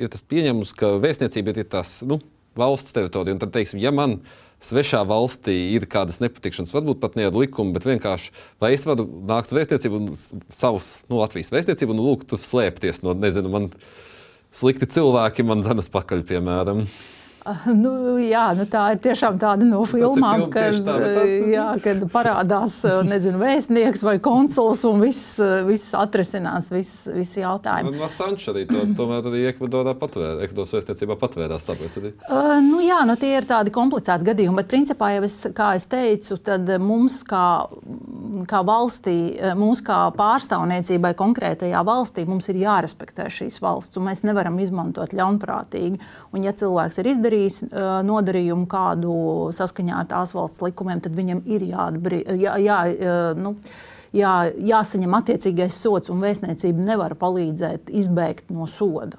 ir tas pieņemums, ka vēstniecība ir tas nu, valsts teritorija. Un tad, teiksim, ja man svešā valstī ir kādas nepatikšanas, varbūt pat ne ar likumu, bet vienkārši vai es varu nākt uz vēstniecību un savus nu, Latvijas vēstniecību un lūgt tur slēpties no, nezinu, man slikti cilvēki man zemes pakaļ, piemēram. Nu, jā, nu tā ir tiešām tāda no filmām, kad, tā, tāds, jā, kad parādās nezinu, vēstnieks vai konsuls un viss, viss atrisinās, viss, viss jautājumi. Man Sančs arī to, tomēr arī Ekvadorā patvērās, Ekvadoras vēstniecībā patvērās. Tāpēc arī. Uh, nu, jā, nu tie ir tādi komplicēti gadījumi, bet principā jau es, kā es teicu, tad mums kā, kā valstī, mums kā pārstāvniecībai konkrētajā valstī, mums ir jārespektē šīs valsts, un mēs nevaram izmantot ļaunprātīgi. Un ja cilvēks ir izdarījis, izdarījis nodarījumu kādu saskaņā ar tās valsts likumiem, tad viņam ir jāatbrī, jā, jā, nu, jā, jāsaņem attiecīgais sots, un vēstniecība nevar palīdzēt izbēgt no soda.